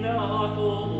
innato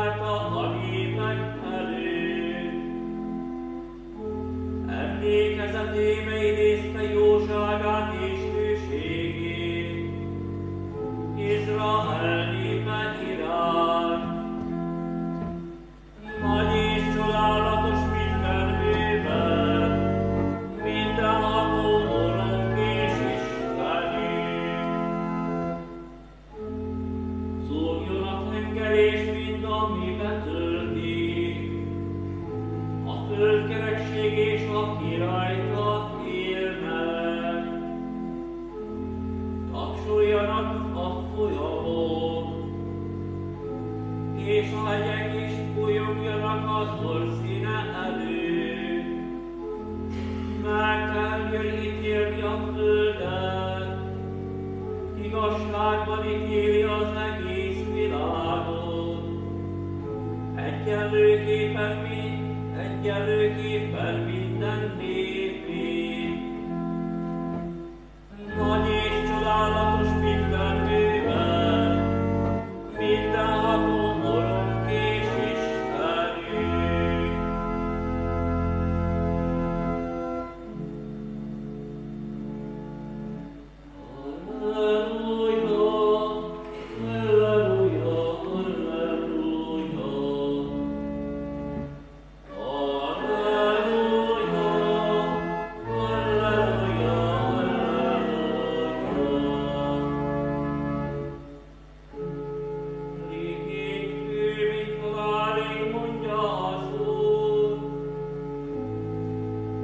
Deus, és a hegyek is bújogjanak az orszíne előtt. Mert eljön ítélni a földet, igazságban ítéli az egész világot. Egyenlőképpen mi, egyenlőképpen minden nép.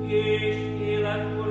Ich elend